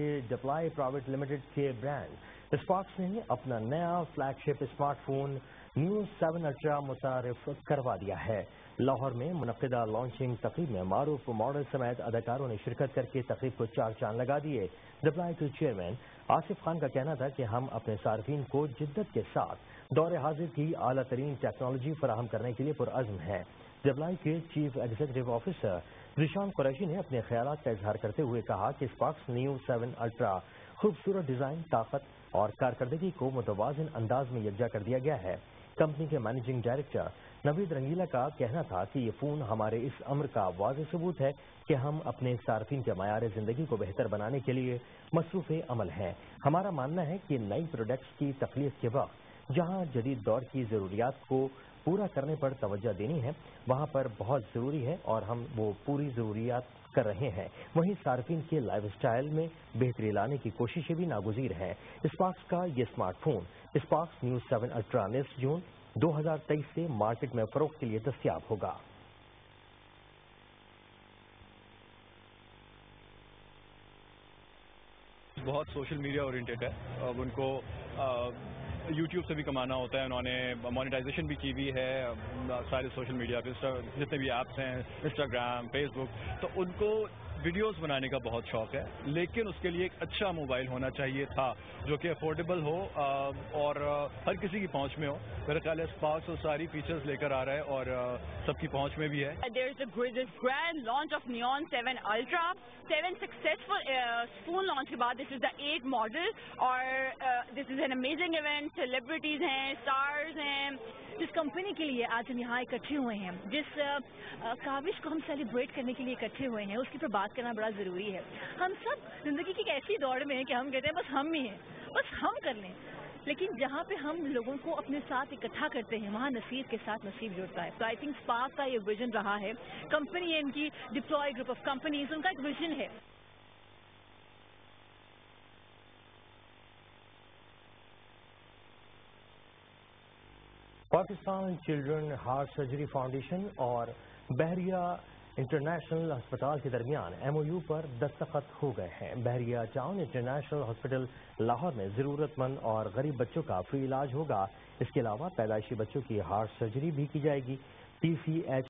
डप्लाई private limited के brand Sparx ने अपना नया flagship smartphone new seven ultra मुतारफ करवा दिया है। लाहौर में मुनदा लॉन्चिंग तकरीब में मारूफ मॉडल समेत अदाकारों ने शिरकत करके तकरीब को चार चाँद लगा दिए। डप्लाई के चेयरमैन आसिफ खान का कहना था कि हम अपने सार्फिन को जिद्दत के साथ दौरे हाजिर की अला तरीन टेक्नोलॉजी फराहम करने के लिए पुरज़म है। डब्लाई के chief executive officer Rishan Qureshi ने अपने ख्याल का इजहार करते हुए कहा कि स्पार्क्स न्यू सेवन अल्ट्रा खूबसूरत डिज़ाइन, ताकत और कारकर्दगी को मुतवाजन अंदाज में यकजा कर दिया गया है। कंपनी के मैनेजिंग डायरेक्टर नवीद रंगीला का कहना था कि ये फ़ोन हमारे इस अमर का वाज सबूत है कि हम अपने सार्फिन के मैार ज़िंदगी को बेहतर बनाने के लिए मसरूफ अमल हैं। हमारा मानना है कि नई प्रोडक्ट्स की तकलीफ़ के वक्त जहाँ जदीद दौर की जरूरियात को पूरा करने पर तवज्जो देनी है, वहाँ पर बहुत ज़रूरी है और हम वो पूरी ज़रूरियात कर रहे हैं। वहीं सार्फिन के लाइफ स्टाइल में बेहतरी लाने की कोशिशें भी नागुजीर हैं। स्पार्क्स का ये smartphone, Sparx new seven ultra next June 2023 से मार्केट में फरोख के लिए दस्तियाब होगा। बहुत सोशल मीडिया ओरिएंटेड है। अब उनको यूट्यूब से भी कमाना होता है, उन्होंने मोनिटाइजेशन भी की हुई है, सारे सोशल मीडिया पे, जितने भी ऐप्स हैं इंस्टाग्राम फेसबुक तो उनको वीडियोस बनाने का बहुत शौक है लेकिन उसके लिए एक अच्छा मोबाइल होना चाहिए था जो कि अफोर्डेबल हो और हर किसी की पहुँच में हो मेरा ख्याल है स्पार्क्स और सारी फीचर्स लेकर आ रहा है और सबकी पहुँच में भी है a grand launch of Neon 7 Ultra. Seven successful uh, phone launch के बाद this is the eight model और this is an amazing event celebrities हैं, स्टार्स हैं. जिस कंपनी के लिए आज हम यहाँ इकट्ठे हुए हैं जिस काविश को हम सेलिब्रेट करने के लिए इकट्ठे हुए हैं उसकी पर बात करना बड़ा ज़रूरी है। हम सब ज़िंदगी की एक ऐसी दौड़ में है कि हम कहते हैं, बस हम ही हैं, बस हम कर लें। लेकिन जहाँ पे हम लोगों को अपने साथ इकट्ठा करते हैं, वहाँ नसीब के साथ नसीब जुड़ता है। तो आई थिंक स्पार्क का ये विजन रहा है। कंपनी इनकी डिप्लॉय ग्रुप ऑफ़ कंपनीज़ उनका एक विजन है। Pakistan children heart surgery foundation और बहरिया इंटरनेशनल अस्पताल के दरमियान एमओयू पर दस्तखत हो गए हैं। Bahria town international hospital Lahore में ज़रूरतमंद और गरीब बच्चों का फ्री इलाज होगा। इसके अलावा पैदाइशी बच्चों की हार्ट सर्जरी भी की जाएगी। पीसीएच